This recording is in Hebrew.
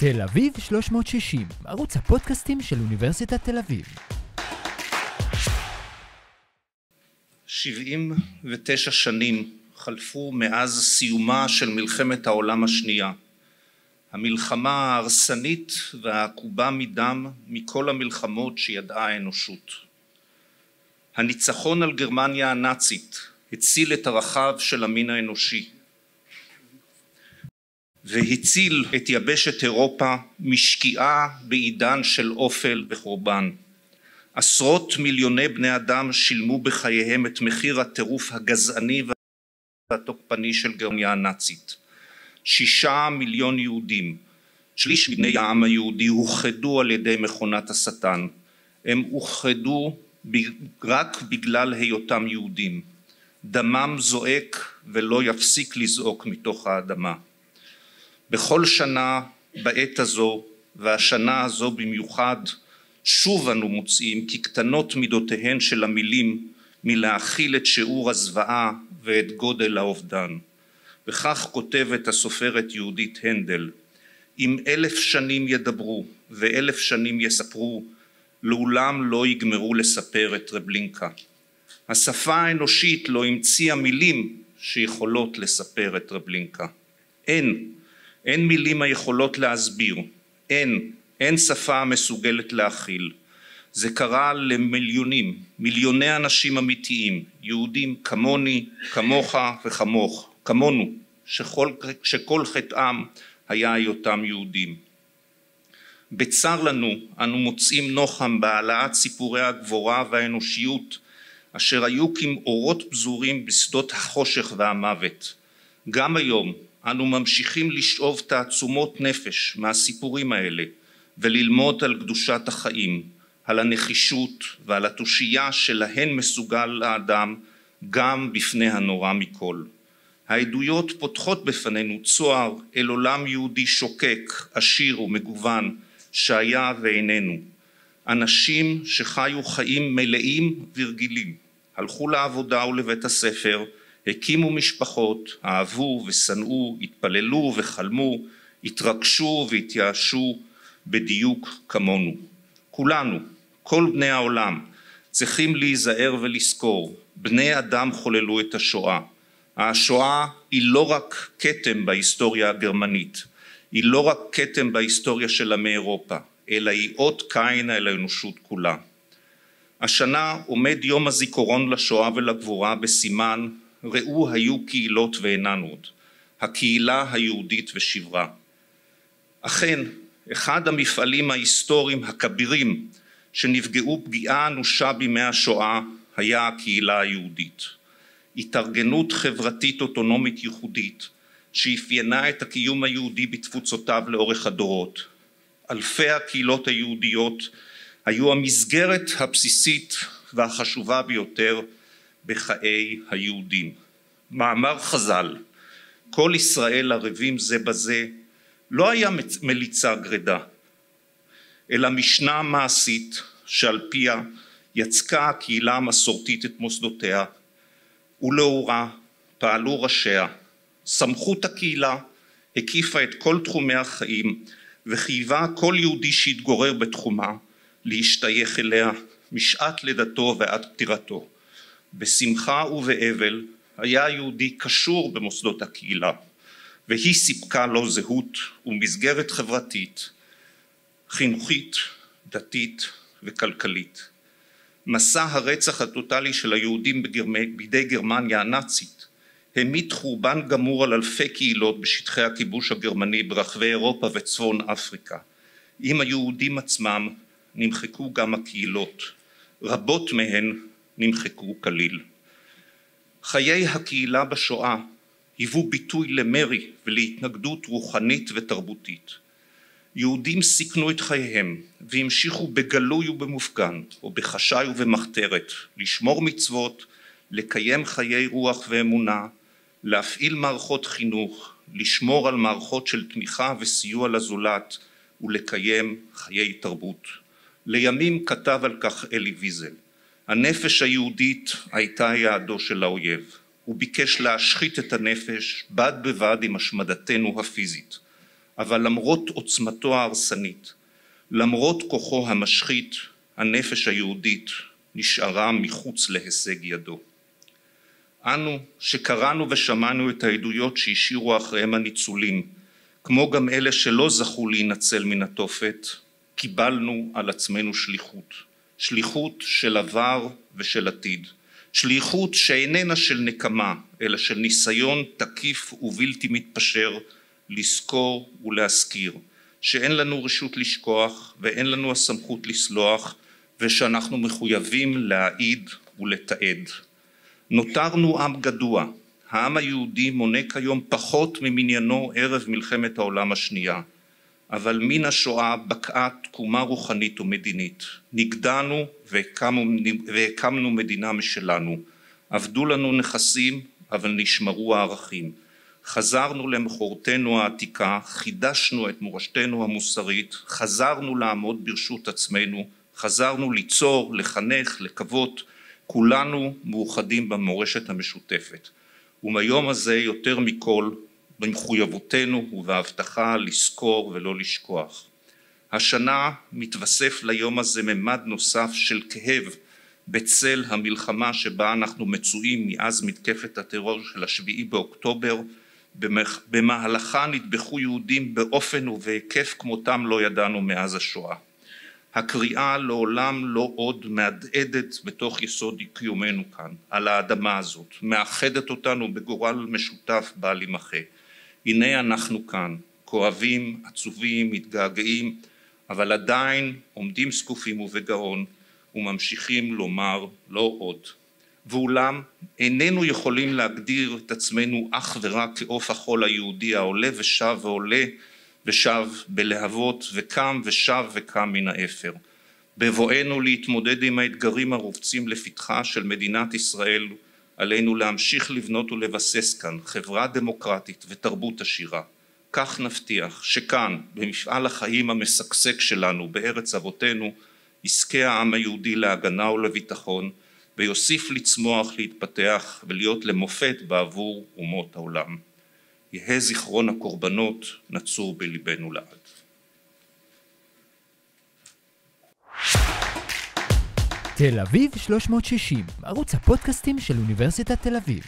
תל אביב 360, ערוץ הפודקאסטים של אוניברסיטת תל אביב. 79 שנים חלפו מאז סיומה של מלחמת העולם השנייה. המלחמה ההרסנית והעקובה מדם מכל המלחמות שידעה האנושות. הניצחון על גרמניה הנאצית הציל את ערכיו של המין האנושי. והציל את יבשת אירופה משקיעה בעידן של אופל וחורבן. עשרות מיליוני בני אדם שילמו בחייהם את מחיר הטירוף הגזעני והתוקפני של גרמניה הנאצית. שישה מיליון יהודים, שליש מבני העם היהודי, הוכחדו על ידי מכונת השטן. הם הוכחדו רק בגלל היותם יהודים. דמם זועק ולא יפסיק לזעוק מתוך האדמה. בכל שנה בעת הזו והשנה הזו במיוחד שוב אנו מוצאים כי קטנות מידותיהן של המילים מלהכיל את שיעור הזוועה ואת גודל האובדן. וכך כותבת הסופרת יהודית הנדל אם אלף שנים ידברו ואלף שנים יספרו לעולם לא יגמרו לספר את רבלינקה. השפה האנושית לא המציאה מילים שיכולות לספר את רבלינקה. אין אין מילים היכולות להסביר, אין, אין שפה המסוגלת להכיל. זה קרה למיליונים, מיליוני אנשים אמיתיים, יהודים כמוני, כמוך וכמוך, כמונו, שכל, שכל חטאם היה היותם יהודים. בצר לנו אנו מוצאים נוחם בהעלאת סיפורי הגבורה והאנושיות אשר היו כמאורות פזורים בשדות החושך והמוות. גם היום אנו ממשיכים לשאוב תעצומות נפש מהסיפורים האלה וללמוד על קדושת החיים, על הנחישות ועל התושייה שלהן מסוגל האדם גם בפני הנורא מכל. העדויות פותחות בפנינו צוהר אל עולם יהודי שוקק, עשיר ומגוון שהיה ואיננו. אנשים שחיו חיים מלאים ורגילים, הלכו לעבודה ולבית הספר, הקימו משפחות, אהבו ושנאו, התפללו וחלמו, התרגשו והתייאשו בדיוק כמונו. כולנו, כל בני העולם, צריכים להיזהר ולזכור, בני אדם חוללו את השואה. השואה היא לא רק כתם בהיסטוריה הגרמנית, היא לא רק כתם בהיסטוריה של עמי אירופה, אלא היא אות קין על האנושות כולה. השנה עומד יום הזיכרון לשואה ולגבורה בסימן ראו היו קהילות ואינן עוד, הקהילה היהודית ושברה. אכן, אחד המפעלים ההיסטוריים הכבירים שנפגעו פגיעה אנושה בימי השואה היה הקהילה היהודית. התארגנות חברתית אוטונומית ייחודית שאפיינה את הקיום היהודי בתפוצותיו לאורך הדורות. אלפי הקהילות היהודיות היו המסגרת הבסיסית והחשובה ביותר בחיי היהודים. מאמר חז"ל כל ישראל ערבים זה בזה לא היה מליצה גרידה אלא משנה מעשית שעל פיה יצקה הקהילה המסורתית את מוסדותיה ולאורה פעלו ראשיה סמכות הקהילה הקיפה את כל תחומי החיים וחייבה כל יהודי שהתגורר בתחומה להשתייך אליה משעת לידתו ועד פטירתו בשמחה ובאבל היה היהודי קשור במוסדות הקהילה והיא סיפקה לו זהות ומסגרת חברתית, חינוכית, דתית וכלכלית. מסע הרצח הטוטלי של היהודים בגרמ... בידי גרמניה הנאצית העמיד חורבן גמור על אלפי קהילות בשטחי הכיבוש הגרמני ברחבי אירופה וצפון אפריקה. עם היהודים עצמם נמחקו גם הקהילות, רבות מהן נמחקו כליל. חיי הקהילה בשואה היוו ביטוי למרי ולהתנגדות רוחנית ותרבותית. יהודים סיכנו את חייהם והמשיכו בגלוי ובמופגן או בחשאי ובמחתרת לשמור מצוות, לקיים חיי רוח ואמונה, להפעיל מערכות חינוך, לשמור על מערכות של תמיכה וסיוע לזולת ולקיים חיי תרבות. לימים כתב על כך אלי ויזל הנפש היהודית הייתה יעדו של האויב. הוא ביקש להשחית את הנפש בד בבד עם השמדתנו הפיזית. אבל למרות עוצמתו ההרסנית, למרות כוחו המשחית, הנפש היהודית נשארה מחוץ להישג ידו. אנו, שקראנו ושמענו את העדויות שהשאירו אחריהם הניצולים, כמו גם אלה שלא זכו להינצל מן התופת, קיבלנו על עצמנו שליחות. שליחות של עבר ושל עתיד. שליחות שאיננה של נקמה, אלא של ניסיון תקיף ובלתי מתפשר לזכור ולהזכיר, שאין לנו רשות לשכוח ואין לנו הסמכות לסלוח, ושאנחנו מחויבים להעיד ולתעד. נותרנו עם גדוע, העם היהודי מונה כיום פחות ממניינו ערב מלחמת העולם השנייה, אבל מן השואה בקעה תקומה רוחנית ומדינית. נגדענו והקמנו מדינה משלנו. אבדו לנו נכסים, אבל נשמרו הערכים. חזרנו למכורתנו העתיקה, חידשנו את מורשתנו המוסרית, חזרנו לעמוד ברשות עצמנו, חזרנו ליצור, לחנך, לקוות, כולנו מאוחדים במורשת המשותפת. ומהיום הזה יותר מכל במחויבותנו ובהבטחה לזכור ולא לשכוח. השנה מתווסף ליום הזה ממד נוסף של כאב בצל המלחמה שבה אנחנו מצויים מאז מתקפת הטרור של השביעי באוקטובר במהלכה נטבחו יהודים באופן ובהיקף כמותם לא ידענו מאז השואה. הקריאה לעולם לא עוד מהדהדת בתוך יסוד קיומנו כאן, על האדמה הזאת, מאחדת אותנו בגורל משותף בל יימחה. הנה אנחנו כאן, כואבים, עצובים, מתגעגעים, אבל עדיין עומדים זקופים ובגאון וממשיכים לומר לא עוד. ואולם איננו יכולים להגדיר את עצמנו אך ורק כעוף החול היהודי העולה ושב ועולה ושב בלהבות וקם ושב וקם מן האפר. בבואנו להתמודד עם האתגרים הרובצים לפתחה של מדינת ישראל עלינו להמשיך לבנות ולבסס כאן חברה דמוקרטית ותרבות עשירה. כך נבטיח שכאן, במפעל החיים המשגשג שלנו בארץ אבותינו, יזכה העם היהודי להגנה ולביטחון, ויוסיף לצמוח, להתפתח ולהיות למופת בעבור אומות העולם. יהא זיכרון הקורבנות נצור בליבנו לעד. תל אביב 360, ערוץ הפודקאסטים של אוניברסיטת תל אביב.